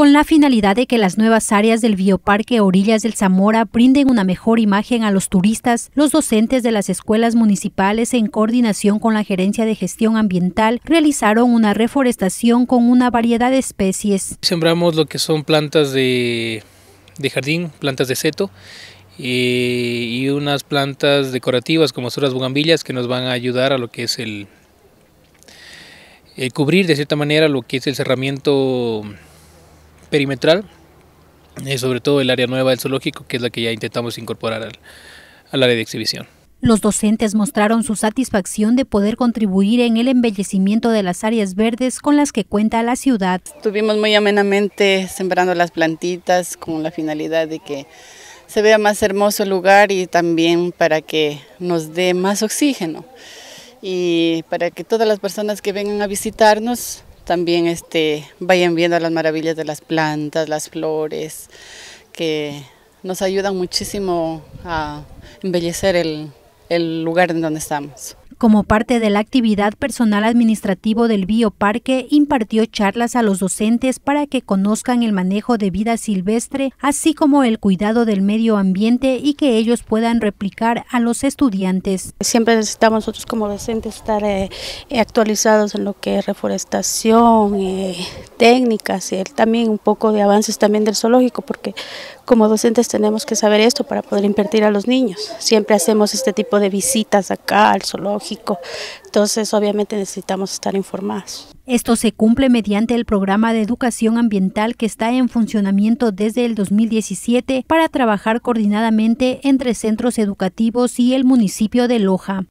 con la finalidad de que las nuevas áreas del Bioparque Orillas del Zamora brinden una mejor imagen a los turistas, los docentes de las escuelas municipales en coordinación con la Gerencia de Gestión Ambiental realizaron una reforestación con una variedad de especies. Sembramos lo que son plantas de, jardín, plantas de seto, y, unas plantas decorativas como son las bugambillas que nos van a ayudar a lo que es el, cubrir de cierta manera lo que es el cerramiento perimetral, y sobre todo el área nueva del zoológico, que es la que ya intentamos incorporar al, al área de exhibición. Los docentes mostraron su satisfacción de poder contribuir en el embellecimiento de las áreas verdes con las que cuenta la ciudad. Estuvimos muy amenamente sembrando las plantitas con la finalidad de que se vea más hermoso el lugar y también para que nos dé más oxígeno y para que todas las personas que vengan a visitarnos también este, vayan viendo las maravillas de las plantas, las flores, que nos ayudan muchísimo a embellecer el, el lugar en donde estamos. Como parte de la actividad personal administrativo del Bioparque, impartió charlas a los docentes para que conozcan el manejo de vida silvestre, así como el cuidado del medio ambiente y que ellos puedan replicar a los estudiantes. Siempre necesitamos nosotros como docentes estar eh, actualizados en lo que es reforestación, eh, técnicas y también un poco de avances también del zoológico, porque como docentes tenemos que saber esto para poder invertir a los niños. Siempre hacemos este tipo de visitas acá al zoológico entonces, obviamente necesitamos estar informados. Esto se cumple mediante el programa de educación ambiental que está en funcionamiento desde el 2017 para trabajar coordinadamente entre centros educativos y el municipio de Loja.